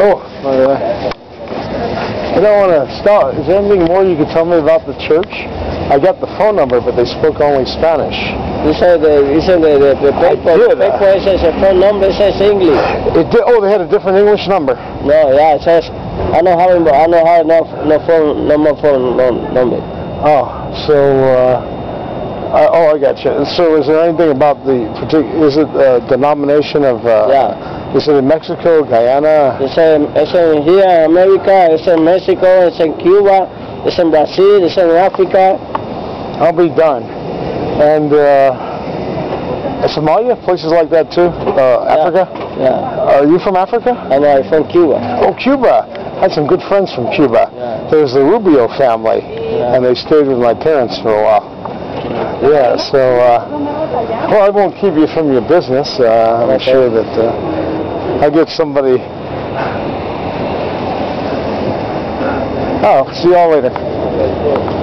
Oh, the way. I don't want to start. Is there anything more you could tell me about the church? I got the phone number, but they spoke only Spanish. You said the, you said the, the, the paper, the uh, says a phone number says English. It did, oh, they had a different English number. No, yeah, it says, I don't have, I don't have no, no phone, no more phone no, number. Oh, so, uh, I, oh, I got you. So is there anything about the particular, is it a denomination of, uh, Yeah. Is it in Mexico, Guyana? It's in, it's in here in America, it's in Mexico, it's in Cuba, it's in Brazil, it's in Africa. I'll be done. And, uh, Somalia, places like that too? Uh, Africa? Yeah, Are you from Africa? and I'm from Cuba. Oh, Cuba. I had some good friends from Cuba. Yeah. There's the Rubio family, and they stayed with my parents for a while. Yeah, so, uh, well, I won't keep you from your business. Uh, I'm Okay. sure that uh, I'll get somebody. Oh, see y'all later.